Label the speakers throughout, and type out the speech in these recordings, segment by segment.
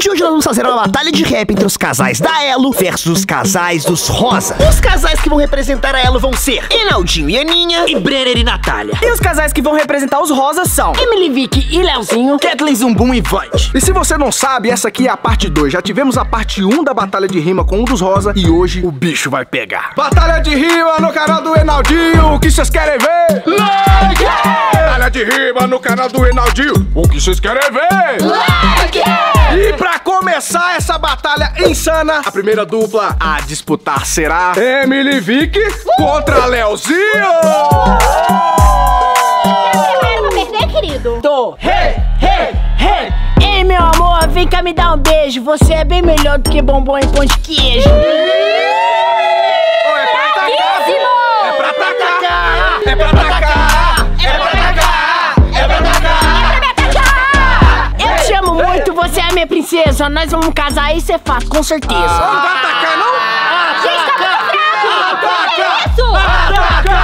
Speaker 1: Gente, hoje nós vamos fazer uma batalha de rap entre os casais da Elo versus os casais dos Rosa. Os casais que vão representar a Elo vão ser Enaldinho e Aninha
Speaker 2: E Brenner e Natália.
Speaker 3: E os casais que vão representar os rosas são
Speaker 2: Emily Vick e Leozinho.
Speaker 1: Kathleen Zumbum e Vante.
Speaker 4: E se você não sabe, essa aqui é a parte 2. Já tivemos a parte 1 da batalha de rima com um dos rosa e hoje o bicho vai pegar. Batalha de rima no canal do Enaldinho, o que vocês querem ver? Like! Batalha de rima no canal do Enaldinho, o que vocês querem ver? Like! E pra começar essa batalha insana, a primeira dupla a disputar será Emily Vick contra Leozinho!
Speaker 5: Você vai perder, querido?
Speaker 2: Tô. Hey, hey, hey. Ei, meu amor, vem cá me dar um beijo. Você é bem melhor do que bombom e pão de queijo.
Speaker 4: É
Speaker 2: minha princesa. Nós vamos casar e ser fato, com certeza.
Speaker 4: Não vai atacar, não?
Speaker 5: Gente, tá muito fraco! Que
Speaker 4: Ataca!
Speaker 5: isso?
Speaker 4: Ataca!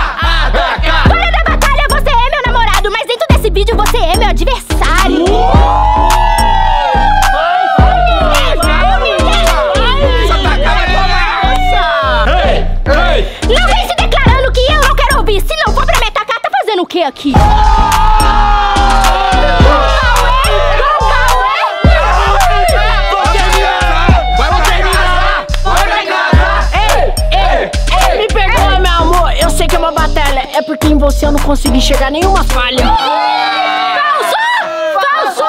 Speaker 4: Ataca!
Speaker 5: Fora da batalha, você é meu namorado, mas dentro desse vídeo você é meu adversário.
Speaker 4: Ei!
Speaker 5: Não vem se declarando que eu não quero ouvir. Se não for pra me atacar, tá fazendo o que aqui?
Speaker 2: Consigo enxergar nenhuma falha.
Speaker 5: Falso!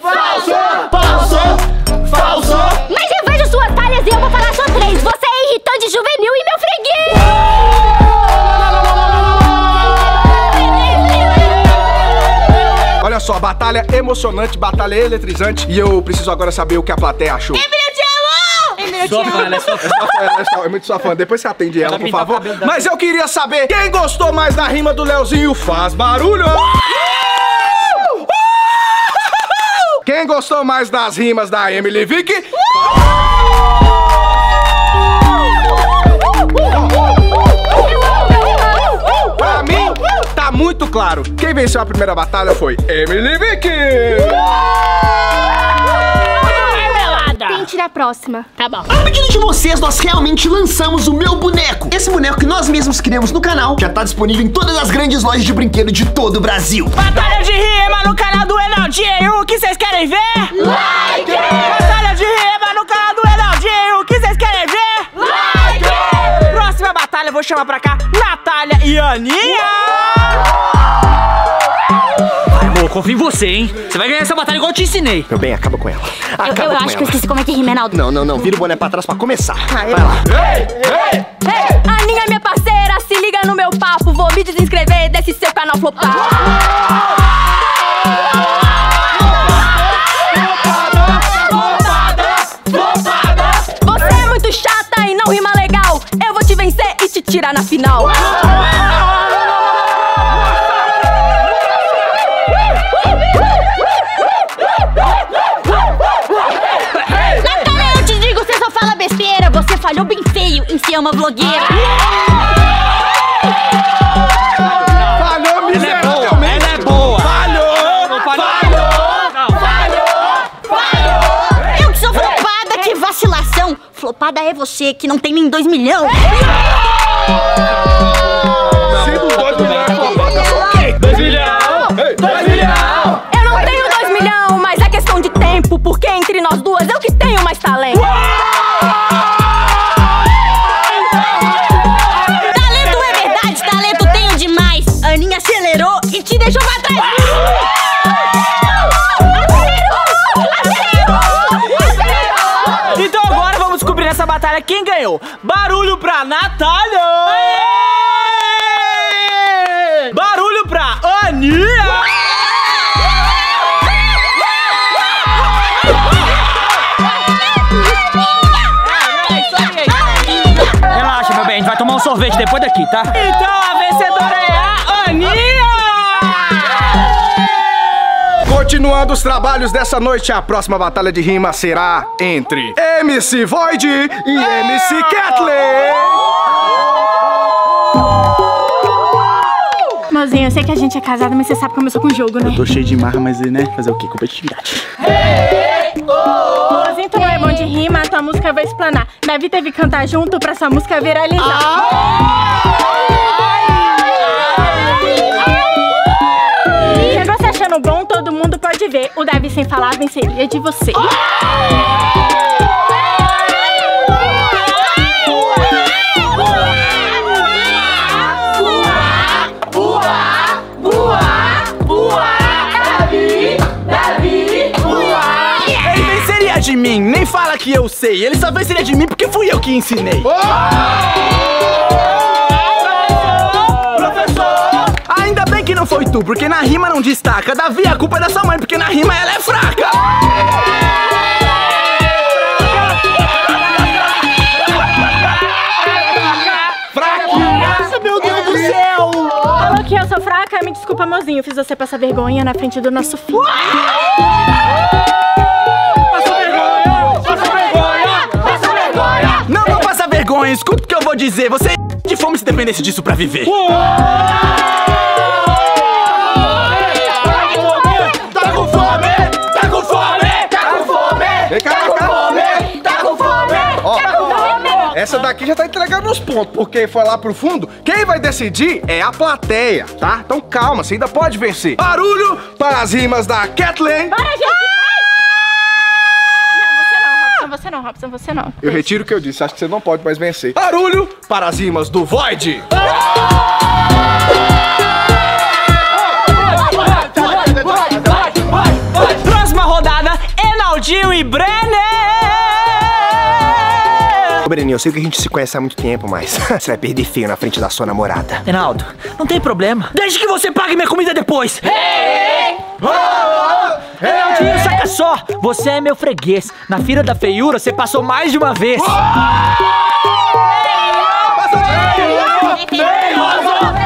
Speaker 4: Falso!
Speaker 2: Falso!
Speaker 4: Falso!
Speaker 5: Mas eu vejo suas falhas e eu vou falar só três. Você é irritante, juvenil e meu freguês!
Speaker 4: Olha só, batalha emocionante, batalha eletrizante e eu preciso agora saber o que a plateia achou.
Speaker 2: Sua fã, ela é sua fã.
Speaker 4: É sua fã, é muito sua fã. Depois você atende ela, por favor. Mas eu queria saber quem gostou mais da rima do Leozinho faz barulho. Quem gostou mais das rimas da Emily Vick? Pra mim, tá muito claro. Quem venceu a primeira batalha foi Emily Vick.
Speaker 5: Tente na próxima.
Speaker 2: Tá bom.
Speaker 1: A pedido de vocês, nós realmente lançamos o meu boneco. Esse boneco que nós mesmos criamos no canal já tá disponível em todas as grandes lojas de brinquedo de todo o Brasil.
Speaker 3: Batalha de rima no canal do Enaldinho. O que vocês querem ver?
Speaker 5: Like!
Speaker 3: Batalha de rima no canal do Enaldinho. O que vocês querem ver?
Speaker 5: Like!
Speaker 3: Próxima batalha, eu vou chamar pra cá Natália e Aninha.
Speaker 2: Amor, confio em você, hein? Você vai ganhar essa batalha igual eu te ensinei.
Speaker 1: Meu bem, acaba com ela.
Speaker 5: Eu,
Speaker 1: Acaba
Speaker 5: eu
Speaker 1: com
Speaker 5: acho que eu
Speaker 1: ela.
Speaker 5: esqueci como é que rima, Reinaldo.
Speaker 1: Não, não, não. Vira o boné pra trás pra começar. Vai lá.
Speaker 5: Hey, Aninha, minha parceira, se liga no meu papo. Vou me desinscrever desse seu canal flopar. Você é muito chata e não rima legal. Eu vou te vencer e te tirar na final. Falhou bem feio em ser uma blogueira.
Speaker 4: Falhou miseravelmente.
Speaker 2: Ela é boa.
Speaker 4: Falhou.
Speaker 2: Não falhou.
Speaker 5: Eu que sou flopada, que vacilação. Flopada é você, que não tem nem dois milhões.
Speaker 4: Sendo dois milhões de flopada, eu sou o quê?
Speaker 2: Dois milhão.
Speaker 4: Ei, dois milhões.
Speaker 5: Eu não tenho dois milhões, mas é questão de tempo. Porque entre nós duas eu que tenho mais talento. Talento
Speaker 3: quem ganhou. Barulho pra Natália. Barulho pra Aninha.
Speaker 2: Relaxa, meu bem. A gente vai tomar um sorvete depois daqui, tá?
Speaker 3: Então a vencedora é a Aninha.
Speaker 4: Continuando os trabalhos dessa noite, a próxima batalha de rima será entre MC Void e MC Kathleen.
Speaker 5: Mozinho, eu sei que a gente é casado, mas você sabe como eu sou com o jogo, né?
Speaker 6: Tô cheio de marra, mas né, fazer o quê? Competitividade.
Speaker 4: Ô,
Speaker 7: tua música, eu vou explanar. Davi teve que cantar junto pra sua música viralizar. Se bom, todo mundo pode ver. O Davi sem falar venceria de você.
Speaker 6: Ele venceria de mim, nem fala que eu sei. Ele só venceria de mim porque fui eu que ensinei. Professor! Bem que não foi tu, porque na rima não destaca. Davi, a culpa é da sua mãe, porque na rima ela é fraca. Fraquinha! Meu Deus do céu!
Speaker 7: Falou que eu sou fraca, me desculpa, mozinho. Fiz você passar vergonha na frente do nosso filho.
Speaker 6: Passa vergonha! Passa vergonha! Passa vergonha! Não, não passa vergonha, escuta o que eu vou dizer. Você é de fome se dependesse disso pra viver. Tá
Speaker 4: Vem cá, vem cá.
Speaker 6: Tá com fome?
Speaker 4: Ó, essa daqui já tá entregando os pontos, porque foi lá pro fundo. Quem vai decidir é a plateia, tá? Então calma, você ainda pode vencer. Barulho para as rimas da Kathleen.
Speaker 7: Bora, gente! Não, você não, Robson, você não, Robson, você não.
Speaker 4: Eu retiro o que eu disse, acho que você não pode mais vencer. Barulho para as rimas do Void.
Speaker 6: Próxima e Brenner!
Speaker 1: Ô, Breninho, eu sei que a gente se conhece há muito tempo, mas você vai perder feio na frente da sua namorada.
Speaker 6: Reinaldo, não tem problema. Desde que você pague minha comida depois. Reinaldinho, saca só. Você é meu freguês. Na fila da feiura, você passou mais de uma vez.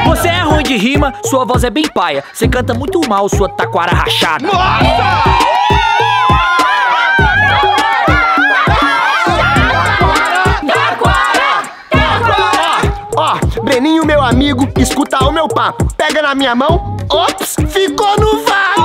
Speaker 6: Você é ruim de rima, sua voz é bem paia. Você canta muito mal, sua taquara rachada.
Speaker 1: Ó, Breninho, meu amigo, escuta o meu papo. Pega na minha mão, ops, ficou no vácuo.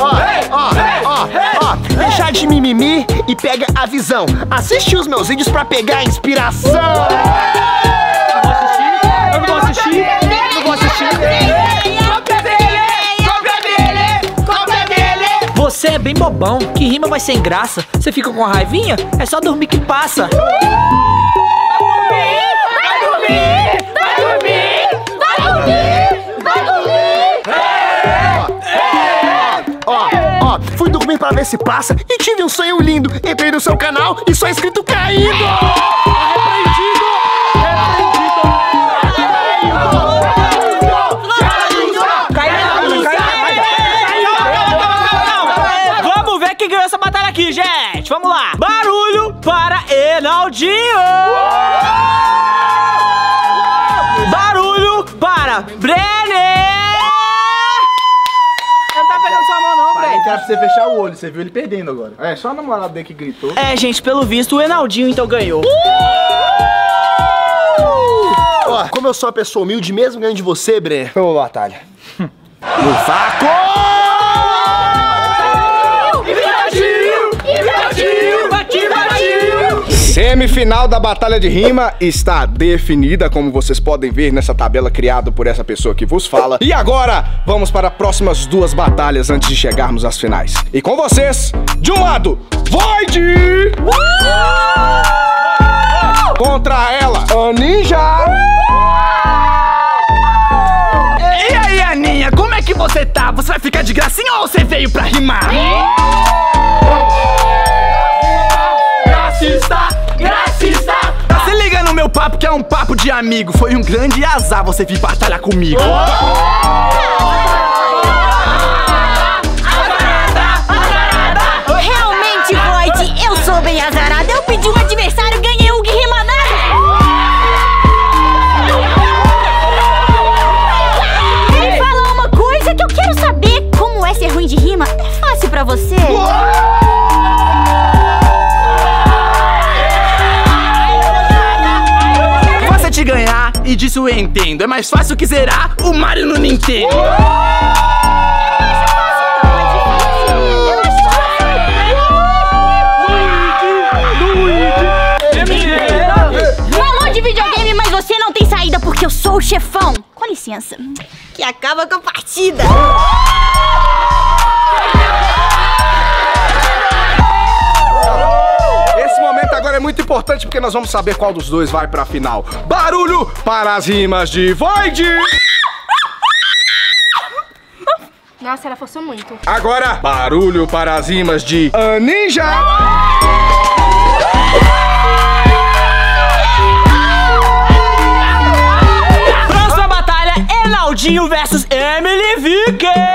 Speaker 1: Ó, ó, ó, ó, deixa de mimimi e pega a visão. Assiste os meus vídeos pra pegar inspiração.
Speaker 6: Eu não vou assistir, eu não vou assistir. Você é bem bobão, que rima vai sem graça. Você fica com raivinha? É só dormir que passa.
Speaker 1: Ó, ó, fui dormir pra ver se passa e tive um sonho lindo. Entrei no seu canal e só escrito caído.
Speaker 6: Quem ganhou essa batalha aqui, gente. Vamos lá. Barulho para Enaldinho. Barulho para Brenner. Não tá pegando sua mão não, Brenner.
Speaker 3: Era pra você fechar o olho, você viu ele perdendo agora.
Speaker 4: É, só a namorada dele que gritou.
Speaker 6: É, gente, pelo visto, o Enaldinho então ganhou.
Speaker 1: Ó, como eu sou uma pessoa humilde, mesmo ganhando de você, Brenner.
Speaker 4: Foi uma batalha.
Speaker 1: No vácuo!
Speaker 4: Semifinal da batalha de rima está definida, como vocês podem ver nessa tabela criada por essa pessoa que vos fala. E agora, vamos para as próximas duas batalhas antes de chegarmos às finais. E com vocês, de um lado, Void! Contra ela, a Ninja!
Speaker 6: E aí, Aninha, como é que você tá? Você vai ficar de gracinha ou você veio pra rimar? Gracista, amigo. Foi um grande azar você vir batalhar comigo.
Speaker 7: Realmente, Void, eu sou bem azarada. Eu pedi um adversário, ganhei um rima Me fala uma coisa que eu quero saber. Como é ser ruim de rima? É fácil pra você?
Speaker 6: isso eu entendo. É mais fácil que zerar o Mario no Nintendo.
Speaker 5: Não de videogame, mas você não tem saída porque eu sou o chefão. Com licença. Que acaba com a partida.
Speaker 4: Momento agora é muito importante porque nós vamos saber qual dos dois vai pra final. Barulho para as rimas de Void!
Speaker 7: Nossa, ela forçou muito.
Speaker 4: Agora, barulho para as rimas de Aninja!
Speaker 3: Próxima batalha, Enaldinho versus Emily Vicker.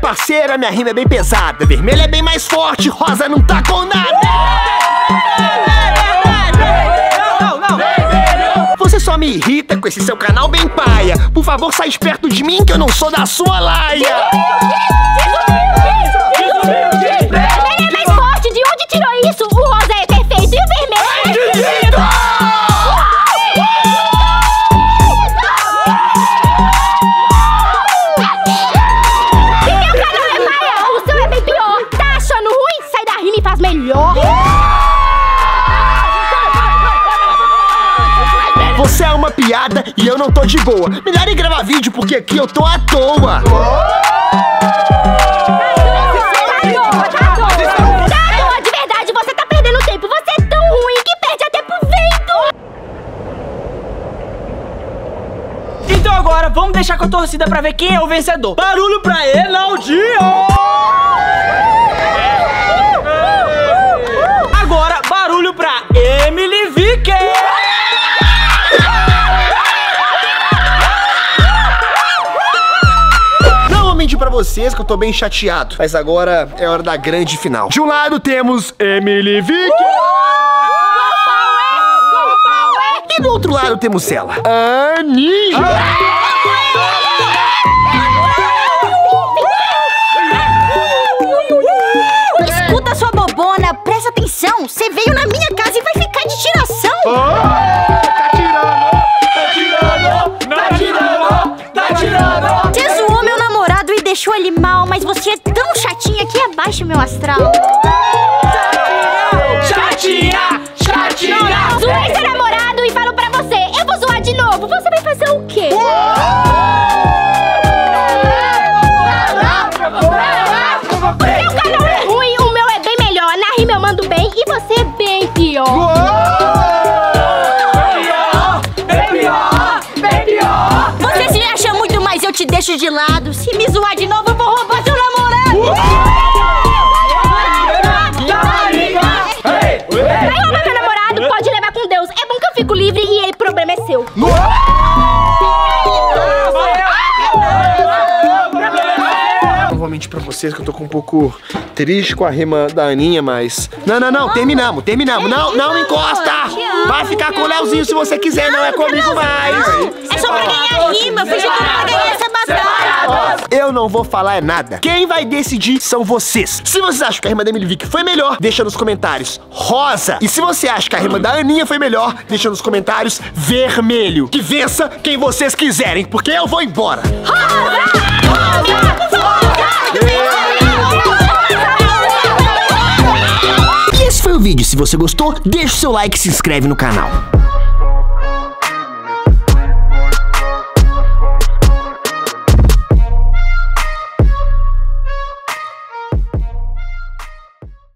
Speaker 1: Parceira, minha rima é bem pesada. Vermelho é bem mais forte, rosa não tá com nada. Você só me irrita com esse seu canal bem paia. Por favor, sai esperto de mim que eu não sou da sua laia. Você é uma piada e eu não tô de boa. Melhor ir gravar vídeo porque aqui eu tô à toa.
Speaker 5: Tá de verdade, você tá perdendo tempo. Você é tão ruim que perde até pro vento.
Speaker 3: Então agora, vamos deixar com a torcida pra ver quem é o vencedor. Barulho pra Enaldinho! Agora, barulho pra Emily Vicker!
Speaker 1: Vocês que eu tô bem chateado. Mas agora é hora da grande final. De um lado temos Emily Vick. E do outro lado temos ela, a Ninja.
Speaker 5: Eu mando bem e você é bem pior. Você se acha muito, mas eu te deixo de lado. Se me zoar de novo,
Speaker 1: vocês que eu tô com um pouco triste com a rima da Aninha, mas. Não, não, não, terminamos, terminamos. Não, não encosta! Vai ficar com o Leozinho se você quiser, não é comigo mais.
Speaker 5: É só pra ganhar rima, finge que não vai ganhar essa batalha.
Speaker 1: Eu não vou falar é nada. Quem vai decidir são vocês. Se vocês acham que a rima da Emily Vick foi melhor, deixa nos comentários rosa. E se você acha que a rima da Aninha foi melhor, deixa nos comentários vermelho. Que vença quem vocês quiserem, porque eu vou embora. E esse foi vídeo. Se você gostou, deixa o seu like e se inscreve no canal.